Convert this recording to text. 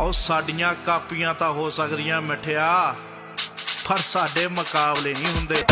ਉਹ ਸਾਡੀਆਂ ਕਾਪੀਆਂ ਤਾਂ ਹੋ ਸਕਦੀਆਂ ਮਿੱਠਿਆ ਪਰ ਸਾਡੇ ਮੁਕਾਬਲੇ ਨਹੀਂ ਹੁੰਦੇ।